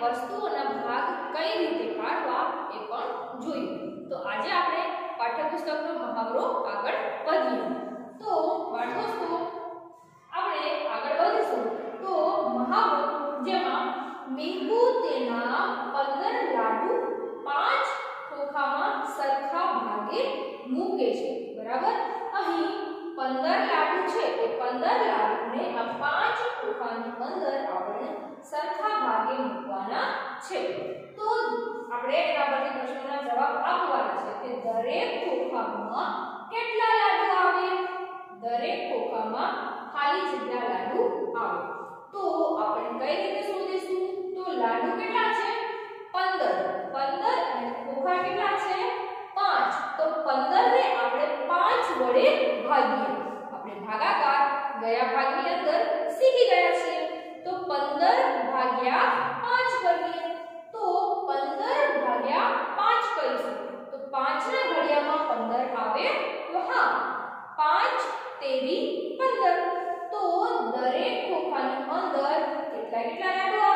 વસ્તુઓના ભાગ કઈ રીતે પાડવા એ પણ જોયું. તો આજે આપણે પાઠ્યપુસ્તકનો મહાવરો આગળ વધીએ. તો બાળ દોસ્તો આપણે આગળ વધીશું. તો મહાવરો, જેમાં મીંગુ તેના 15 લાડુ પાંચ ખોખામાં સરખા ભાગે મૂકે છે. બરાબર? અહીં 15 લાડુ છે. એ 15 લાડુને આ પાંચ ખોખાની અંદર આપણે સરખા ભાગે મૂકવાના છે. તો આપણે એના પરથી પ્રશ્નોના જવાબ આપવાના છે કે દરેક ખોખામાં કેટલા લાડુ આવે? દરેક ખોખામાં ખાલી જગ્યા લાડુ આવે. તો આપણે કઈ રીતે શોધીશું? તો લાડુ કેટલા છે? 15 15 અને ખોખા કેટલા છે? 5 તો 15 ને આપણે 5 વડે ભાગીએ. આપણે ભાગાકાર ગયા ભાગની અંદર શીખી ગયા છીએ. તો 15 ભાગ્યા પાંચ કરીએ. તો 15 ભાગ્યા પાંચ કરીશું તો 5 ના ઘડિયામાં 15 આવે તો હા 5 તેરી 15 તો દરેક ખોખાની અંદર કેટલા કેટલા લાડુ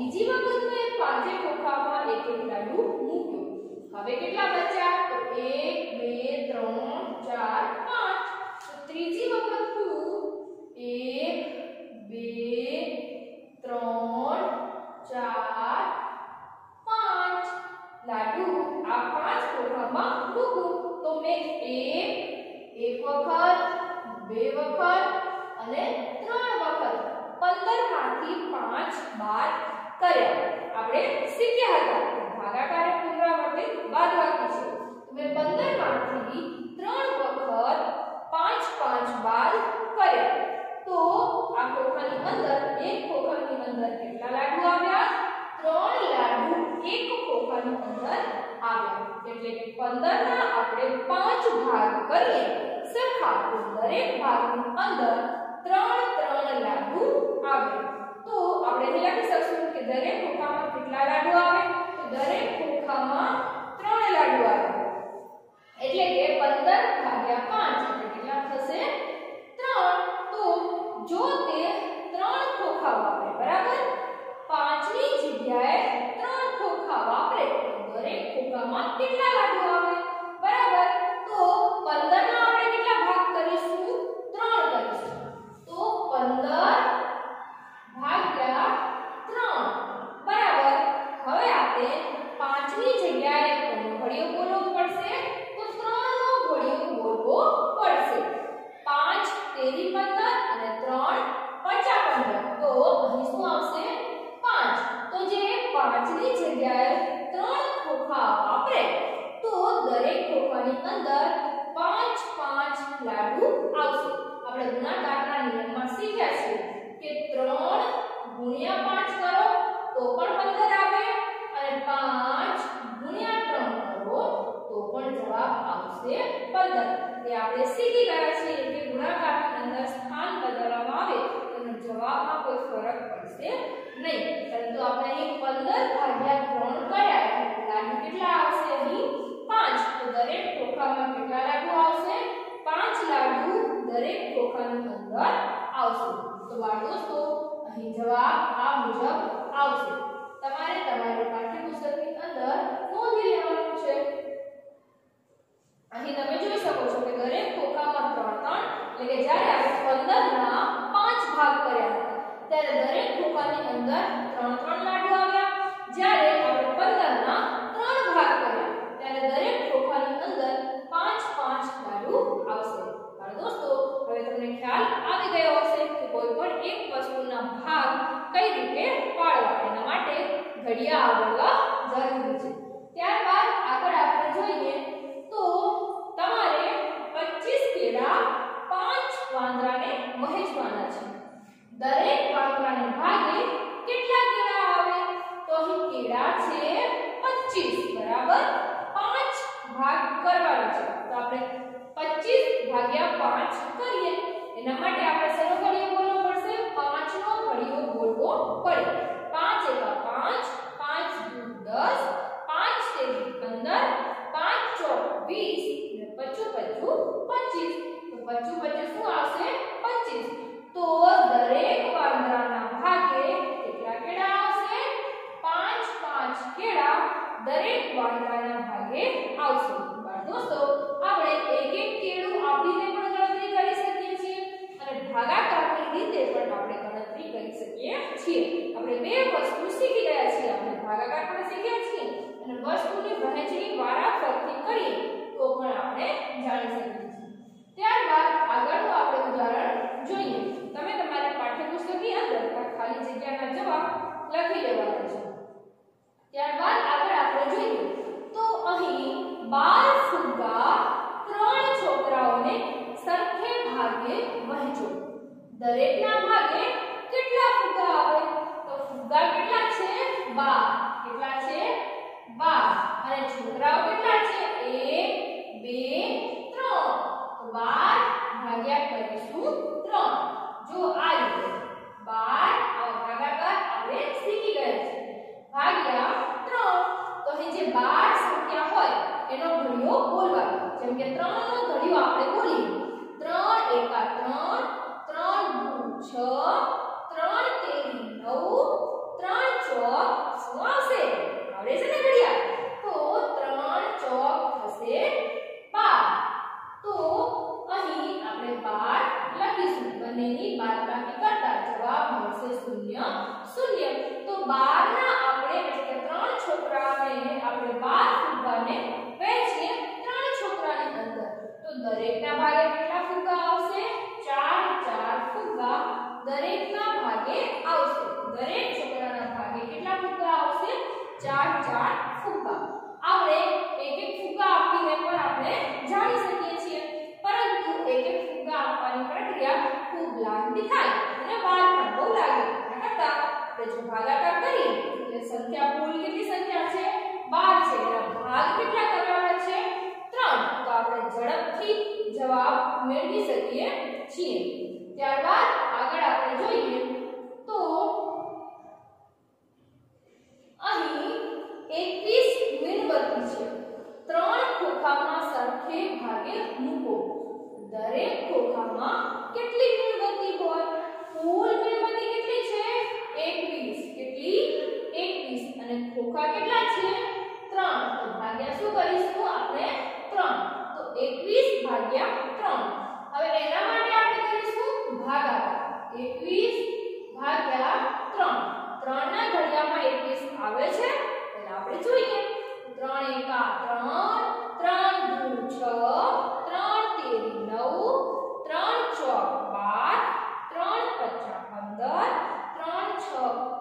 બીજી વખત મેં પાંચે ખોખામાં એક એક લાડુ મૂક્યો. હવે કેટલા બચ્યા? તો 1 2 3 4 5 તો ત્રીજી વખત અંદર ત્રણ ત્રણ લાડુ આવે તો આપણે અહીં લખી શકશું કે દરેક ખોખામાં કેટલા લાડુ આવે તો દરેક ખોખામાં ત્રણ લાડુ આવે એટલે કે 15 ભાગ્યા 5 એટલે કેટલા થશે 3 તો જો તે ત્રણ ખોખા વાપરે બરાબર 5 ની જગ્યાએ ત્રણ ખોખા વાપરે તો દરેક ખોખામાં કેટલા લાડુ આવે બરાબર તો 15 ના આપણે કેટલા ભાગ કરીશું 3 કરીશું તો 15 ભાગ્યા 3 બરાબર હવે આપણે 5 ની જગ્યાએ કોનો ઘડિયો બોલવો પડશે તો 3 નો ઘડિયો બોલવો પડશે 5 તેરી 15 અને 3 પચા 15 તો અહીં શું આવશે 5 તો જે 5 ની જગ્યાએ 3 ખોખા વાપરે તો દરેક ખોખાની અંદર 5 5 લાડુ આવશે આપણે ગુણાકારના નિયમમાં શીખ્યા છીએ કે 3 ગુણ્યા 5 કરો તો પણ 15 આવે અને 5 ગુણ્યા 3 કરો તો પણ જવાબ આવશે 15 એ આપણે શીખી ગયા થશે નહીં. પરંતુ આપણે અહીં 15 ભાગ્યા 3 કર્યા એટલે લાગુ કેટલા આવશે અહીં? 5 તો દરેક ખોખામાં કેટલા લાગુ આવશે? 5 લાડુ દરેક ખોખાની અંદર આવશે. તો બાળકો તો અહીં જવાબ આ મુજબ આવશે. તમારે તમારી પાઠ્યપુસ્તકની અંદર નોંધી લેવાનું છે. અહીં તમે જોઈ શકો છો કે દરેક ખોખામાં 3 3 એટલે કે જ્યારે ખોખાની અંદર ત્રણ ત્રણ લાડુ આવ્યા જ્યારે આપણે 15 ના ત્રણ ભાગ કર્યા ત્યારે દરેક ખોખાની અંદર પાંચ પાંચ લાડુ આવશે બાળ દોસ્તો હવે તમને ખ્યાલ આવી ગયો હશે કે કોઈ પણ એક વસ્તુના ભાગ કઈ રીતે પાડવા એના માટે ઘડિયા આવડવા જરૂરી છે ત્યારબાદ આગળ આપણે જોઈએ તો તમારે 25 કેળા પાંચ વાંદરાને વહેંચવાના છે દરેક વાંદરાને ભાગે કેટલા કેળા આવે તો અહીં કેળા છે 25 બરાબર પાંચ ભાગ કરવાના છે તો આપણે 25 ભાગ્યા 5 કરીએ. એના માટે આપણે શેનો ઘડિયો બોલવો પડશે 5 નો ઘડિયો બોલવો પડે 5 એકા 5 5 દુ 10 5 તેરી 15 5 ચોક 20 ને પચું પચું 25 તો પચું પચું શું આવશે 25 તો દરેક વાંદરાના ભાગે કેટલા કેળા આવશે 5 5 કેળા દરેક વાંદરાના ભાગે આવશે બાળ દોસ્તો આપણે એક એક કેળું આપીને પણ ગણતરી કરી શકીએ છીએ અને ભાગાકારની રીતે પણ આપણે ગણતરી કરી શકીએ છીએ. આપણે બે વસ્તુ શીખી ગયા છીએ. આપણે ભાગાકાર પણ શીખ્યા છીએ. અને વસ્તુની વહેંચણી વારાફરતી કરીએ તો પણ આપણે જાણી શકીએ છીએ. ત્યારબાદ આગળનું આપણે ઉદાહરણ જોઈએ. તમે તમારા પાઠ્યપુસ્તકની અંદર આ ખાલી જગ્યાના જવાબ લખી લેવાના છે. ત્યારબાદ આગળ આપણે જોઈએ. તો અહીં 12 ફુગ્ગા ત્રણ છોકરાઓને સરખે ભાગે વહેંચો. દરેકના ભાગે કેટલા ફુગ્ગા આવે? તો ફુગ્ગા કેટલા છે? 12 કેટલા છે? 12 અને છોકરાઓ કેટલા છે? 1 2 3 તો 12 ભાગ્યા કરીશું 3 જો આ રીતે 12 આ ભાગાકાર આપણે શીખી ગયા છે. ભાગ્યા 3 તો જે 12 સંખ્યા હોય, એનો ઘડિયો બોલવાનો. જેમ કે 3 નો ઘડિયો આપણે બોલીએ. 3 એકા 3 3 દુ 6 3 તેરી 9 3 ચોક શું આવશે આવડે છે ને ઘડિયા તો 3 ચોક થશે 12 તો અહીં આપણે 12 લખીશું બંનેની બાદબાકી કરતા જવાબ મળશે શૂન્ય શૂન્ય તો 12 ના આપણે એટલે કે ત્રણ છોકરાઓને આપણે 12 ફુગ્ગાને વહેંચીએ ત્રણ છોકરાની અંદર તો દરેકના ભાગે કેટલા ફુગ્ગા આવશે ચાર ચાર ફુગ્ગા દરેકના ભાગે આવશે દરેક છોકરાના ભાગે કેટલા ફુગ્ગા આવશે ચાર ચાર ફુગ્ગા આપણે એક એક ફુગ્ગા આપીને પણ આપણે જાણી શકીએ છીએ પરંતુ એક એક ફુગ્ગા આપવાની પ્રક્રિયા ખૂબ લાંબી થાય અને વાર પણ બહુ લાગે એના કરતાં આપણે જો ભાગાકાર કરીએ એટલે સંખ્યા કુલ કેટલી સંખ્યા છે? 12 છે. એના ભાગ કેટલા કરવાના છે? 3 તો આપણે ઝડપથી જવાબ મેળવી શકીએ છીએ. ત્યારબાદ આગળ આપણે જોઈએ તો અહીં 21 મીણબત્તી છે ત્રણ ખોખામાં સરખે ભાગે મૂકો દરેક ખોખામાં કેટલી મીણબત્તી હોય કુલ મીણબત્તી કેટલી છે 21 કેટલી 21 અને ખોખા કેટલા છે? 3 તો ભાગ્યા શું કરીશું? આપણે 3 તો 21 ભાગ્યા 3 હવે એના માટે આપણે કરીશું ભાગાકાર. 21 ભાગ્યા 3 3 ના ઘડિયામાં 21 આવે છે? એટલે આપણે જોઈએ. 3 એકા 3 3 દુ 6 3 તેરી 9 3 ચોક 12 3 પચા 15 3 છ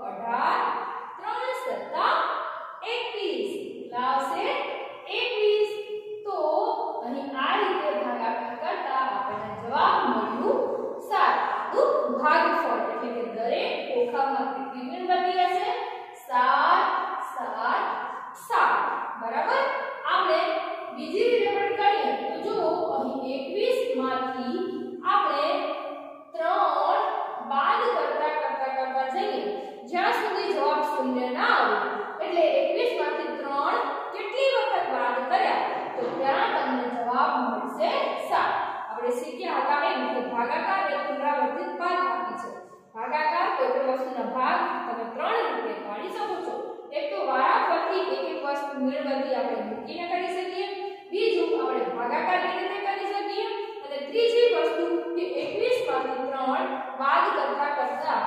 18 3 સત્તા 21 લાવશે 21 તો અહીં આ રીતે ભાગાકાર કરતા આપણને જવાબ મળ્યું 7 તો ભાગફળ એટલે કે દરેક ખોખામાં કેટલી મીણબત્તી હશે 7 7 7 બરાબર આપણે બીજી રીતે પણ કરીએ તો જુઓ અહીં 21 માંથી આપણે 3 બાદ કરતા કરતા કરતા જઈએ જ્યાં સુધી જવાબ શૂન્ય ના આવે એટલે 21 માંથી 3 કેટલી વખત બાદ કર્યા તો ત્યાં એ પુનરાવર્તિત મળશે 7 આપણે શીખ્યા હતા એમ કે ભાગાકાર એ પણ વસ્તુના ભાગ તમે ત્રણ રીતે પાડી શકો છો. એક તો વારાફરતી એક એક વસ્તુ મેળવતી આપણે મૂકીને કરી શકીએ. બીજું આપણે ભાગાકારની રીતે કરી શકીએ? અને ત્રીજી વસ્તુ કે 21 માંથી 3 બાદ કરતા કરતા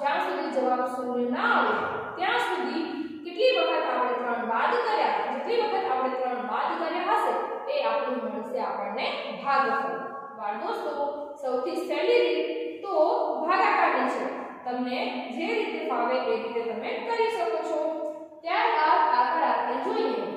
જ્યાં સુધી જવાબ શૂન્ય ના આવે, ત્યાં સુધી કેટલી વખત આપણે 3 બાદ કર્યા, જેટલી વખત આપણે 3 બાદ કર્યા હશે, એ આપણું મળશે આપણને ભાગફળ બાળ દોસ્તો સૌથી સહેલી રીત તો ભાગાકારની છે. તમને જે રીતે ફાવે એ રીતે તમે કરી શકો છો. ત્યારબાદ આગળ આપણે જોઈએ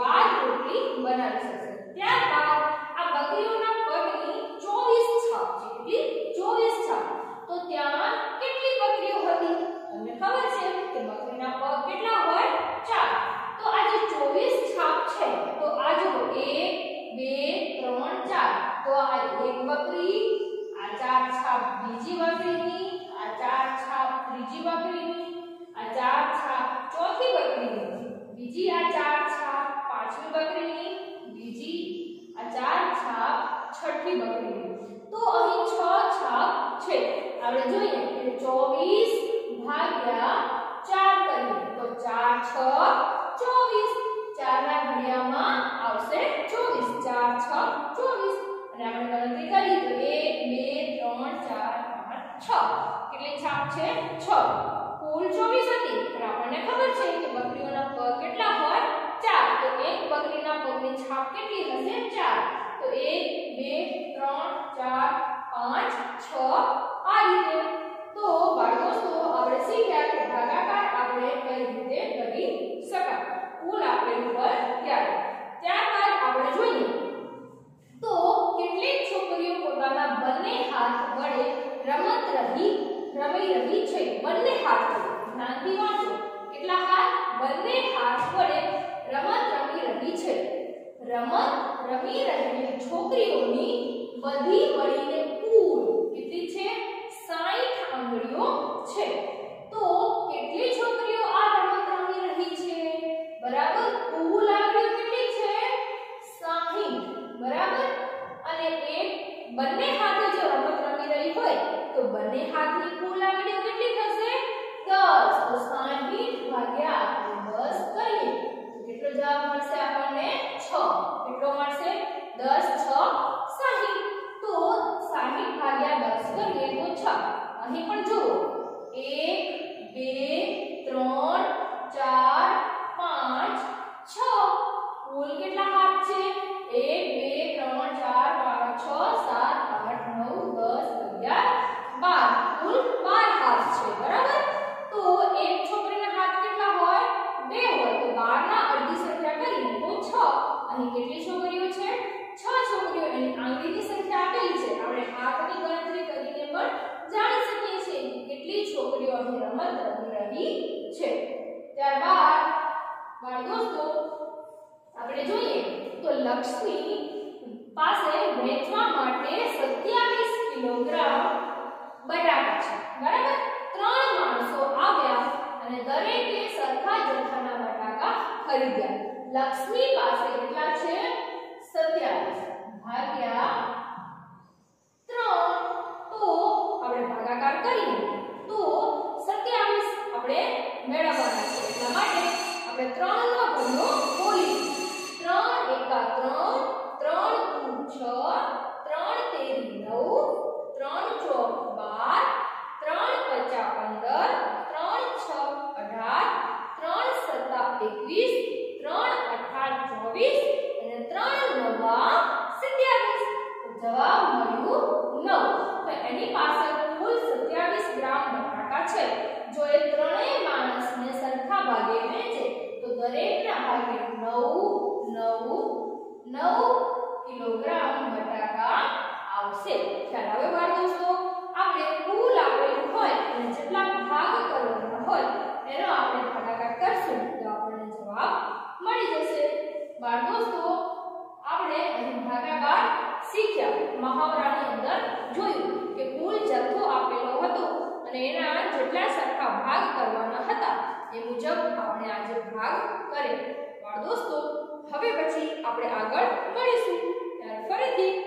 12 રોટલી બનાવી શકશે. ત્યારબાદ આ બકરીઓના પગની 24 છાપ છે કેટલી 24 છાપ. તો ત્યાં કેટલી બકરીઓ હતી? તમને ખબર છે કે બકરીના પગ કેટલા હોય? ચાર. તો આ જે 24 છાપ છે, તો આ જો 1 2 3 4 તો આ એક બકરી, આ ચાર છાપ બીજી બકરીની, આ ચાર છાપ ત્રીજી બકરીની આ ચાર છાપ ચોથી બકરીની બીજી આ ચાર છાપ પાંચમી બકરીની બીજી આ ચાર છાપ છઠ્ઠી બકરીની. તો અહીં 6 છાપ છે. આપણે જોઈએ કે 24 ભાગ્યા પાંચ છ આ રીતે તો બાળકો આપણે શીખ્યા કે ભાગાકાર આપણે કઈ રીતે કરી શકાય. કુલ આપણે ઉપર ત્યારે ત્યારબાદ આપણે જોઈએ. તો કેટલીક છોકરીઓ પોતાના બંને હાથ વડે રમત રહી રમી રહી છે. બંને હાથ ધ્યાનથી વાંચો. એટલા હાથ? બંને હાથ વડે રમત રમી રહી છે. રમત રમી રહેલી છોકરીઓની બધી મળીને સાઈઠ આંગળીઓ છે. he put વાળી દોસ્તો, આપણે જોઈએ તો લક્ષ્મી પાસે વેચવા માટે 27 કિલોગ્રામ બટાકા છે. બરાબર? ત્રણ માણસો આવ્યા અને દરેકે સરખા જથ્થાના બટાકા ખરીદ્યા. લક્ષ્મી પાસે કેટલા છે? 27 ભાગ્યા 3 તો આપણે ભાગાકાર કરીએ તો 27 આપણે મેળવવાના છે. petróleo. આપણે આગળ મળીશું. ત્યાર ફરીથી